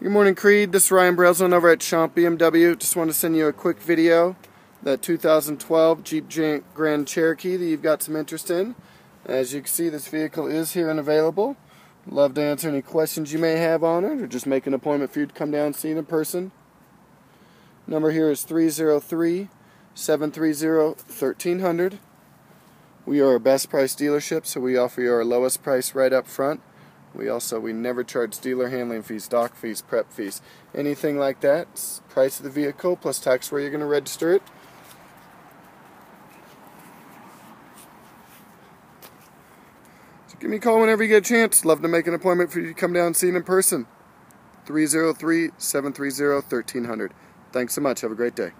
Good morning, Creed. This is Ryan Breslin over at Schomp BMW. Just want to send you a quick video. That 2012 Jeep Grand Cherokee that you've got some interest in. As you can see, this vehicle is here and available. Love to answer any questions you may have on it, or just make an appointment for you to come down and see it in person. Number here is 303 730 1300. We are a best price dealership, so we offer you our lowest price right up front. We also we never charge dealer handling fees, doc fees, prep fees, anything like that. It's price of the vehicle plus tax where you're going to register it. So give me a call whenever you get a chance. Love to make an appointment for you to come down and see it in person. 303 730 1300. Thanks so much. Have a great day.